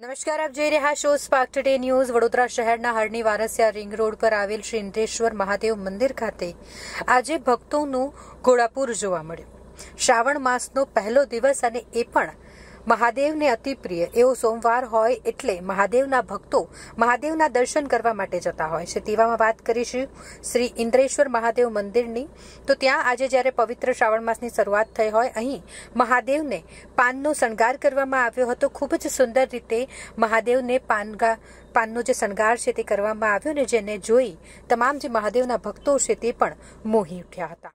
નમસ્કાર આપ જોઈ રહ્યા છો સ્પાર્ક ટુડે ન્યૂઝ વડોદરા શહેરના હરણી વારસિયા રિંગ રોડ પર આવેલ શ્રી ઇન્દ્રેશ્વર મહાદેવ મંદિર ખાતે આજે ભક્તોનું ઘોડાપુર જોવા મળ્યું શ્રાવણ માસનો પહેલો દિવસ અને એ પણ મહાદેવને અત્ય પ્રિય એવો સોમવાર હોય એટલે મહાદેવના ભક્તો મહાદેવના દર્શન કરવા માટે જતા હોય છે ટીવામાં વાત કરી છે શ્રી ઇન્દ્રેશ્વર મહાદેવ મંદિરની તો ત્યાં આજે જ્યારે પવિત્ર શ્રાવણ માસની શરૂઆત થઈ હોય અહીં મહાદેવને પાનનો શણગાર કરવામાં આવ્યો હતો ખૂબ જ સુંદર રીતે મહાદેવને પાનગા પાનનો જે શણગાર છે તે કરવામાં આવ્યો ને જેને જોઈ તમામ જે મહાદેવના ભક્તો છે તે પણ મોહી ઉઠ્યા હતા